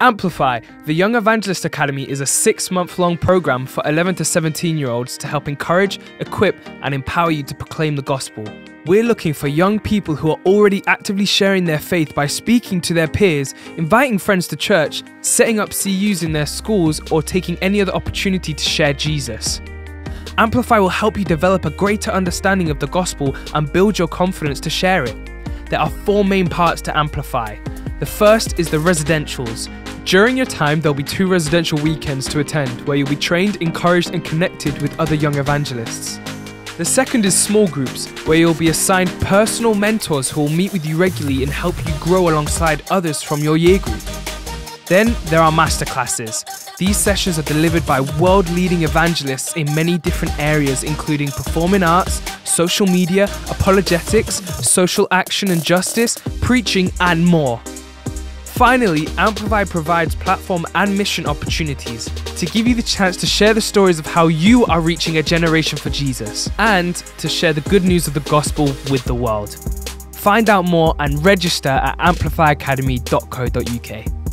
Amplify, the Young Evangelist Academy, is a six month long program for 11 to 17 year olds to help encourage, equip, and empower you to proclaim the gospel. We're looking for young people who are already actively sharing their faith by speaking to their peers, inviting friends to church, setting up CUs in their schools, or taking any other opportunity to share Jesus. Amplify will help you develop a greater understanding of the gospel and build your confidence to share it. There are four main parts to Amplify. The first is the residentials. During your time, there'll be two residential weekends to attend where you'll be trained, encouraged, and connected with other young evangelists. The second is small groups, where you'll be assigned personal mentors who will meet with you regularly and help you grow alongside others from your year group. Then there are masterclasses. These sessions are delivered by world leading evangelists in many different areas, including performing arts, social media, apologetics, social action and justice, preaching, and more. Finally, Amplify provides platform and mission opportunities to give you the chance to share the stories of how you are reaching a generation for Jesus and to share the good news of the gospel with the world. Find out more and register at amplifyacademy.co.uk.